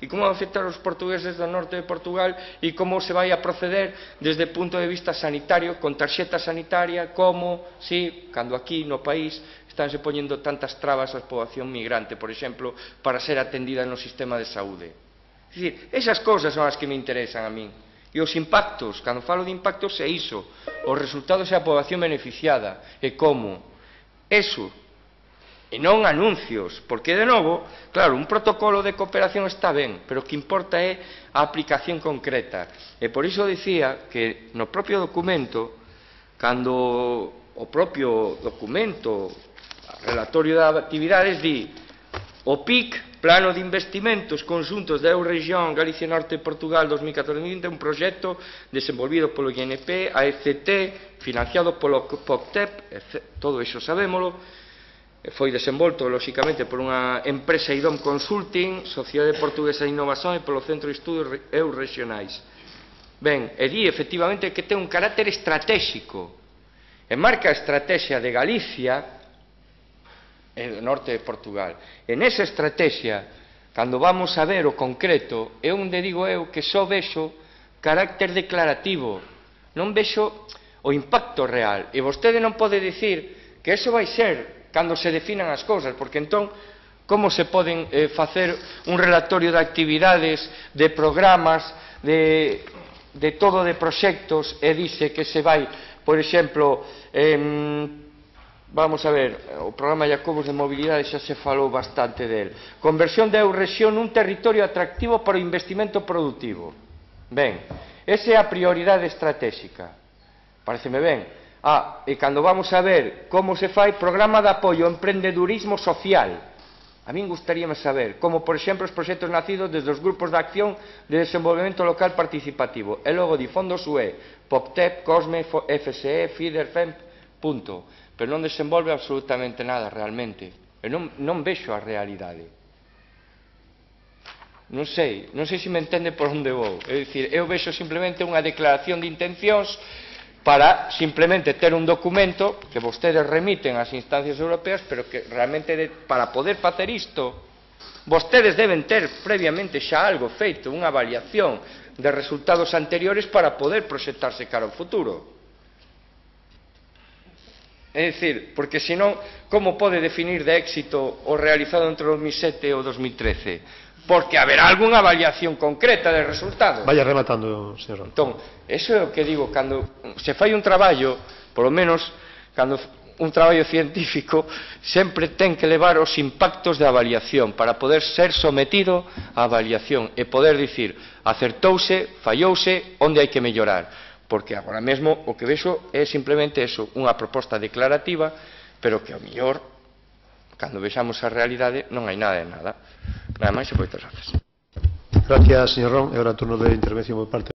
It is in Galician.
e como afectar os portugueses do norte de Portugal e como se vai a proceder desde o punto de vista sanitario, con tarxeta sanitaria, como, si, cando aquí no país estánse poñendo tantas trabas á poboación migrante, por exemplo, para ser atendida no sistema de saúde. É dicir, esas cousas son as que me interesan a min. E os impactos, cando falo de impactos é iso, os resultados e a poboación beneficiada, e como. Eso e non anuncios, porque de novo, claro, un protocolo de cooperación está ben, pero o que importa é a aplicación concreta. E por iso dicía que no propio documento, cando o propio documento relatorio de actividades di o PIC, Plano de Investimentos Conjuntos da Eurregión Galicia Norte e Portugal 2014-2020, un proxecto desenvolvido polo INP, AFT, financiado polo POCTEP, todo iso sabémolo, foi desenvolto, lóxicamente, por unha empresa IDOM Consulting, Sociedade Portuguesa de Innovación e polo Centro de Estudos Euregionais. Ben, e di, efectivamente, que ten un carácter estratégico, e marca a estrategia de Galicia e do norte de Portugal. En esa estrategia, cando vamos a ver o concreto, é onde digo eu que só vexo carácter declarativo, non vexo o impacto real. E vostede non pode dicir que eso vai ser cando se definan as cousas, porque entón como se poden eh, facer un relatorio de actividades, de programas, de, de todo de proxectos e dice que se vai, por exemplo, eh, Vamos a ver, o programa Jacobos de mobilidade xa se falou bastante del. Conversión da Eurrexión nun territorio atractivo para o investimento productivo. Ben, esa é a prioridade estratégica. Pareceme ben, Ah, e cando vamos a ver como se fai programa de apoio ao emprendedurismo social. A min gustaríame saber como, por exemplo, os proxectos nacidos desde os grupos de acción de desenvolvemento local participativo. E logo di fondos UE, POPTEP, COSME, FSE, FIDER, FEM, punto. Pero non desenvolve absolutamente nada realmente. E non, non vexo a realidade. Non sei, non sei se me entende por onde vou. É dicir, eu vexo simplemente unha declaración de intencións para simplemente ter un documento que vostedes remiten ás instancias europeas, pero que realmente de, para poder facer isto, vostedes deben ter previamente xa algo feito, unha avaliación de resultados anteriores para poder proxectarse cara ao futuro. É dicir, porque senón, como pode definir de éxito o realizado entre 2007 e o 2013? porque haberá algunha avaliación concreta de resultados. Vaya rematando, señor. Entón, eso é o que digo, cando se fai un traballo, polo menos, cando un traballo científico, sempre ten que levar os impactos da avaliación para poder ser sometido á avaliación e poder dicir, acertouse, fallouse, onde hai que mellorar. Porque agora mesmo o que vexo é simplemente eso, unha proposta declarativa, pero que ao mellor, cando vexamos a realidade, non hai nada de nada. Nada máis e moitas grazas. Gracias, señor Ron. E agora turno de intervención por parte